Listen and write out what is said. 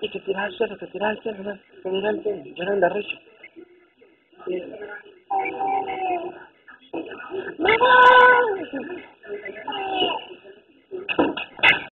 Y que tiras al suelo, que tiras al ¿no? que tiras al suelo, llorando a recho. ¡Mamá!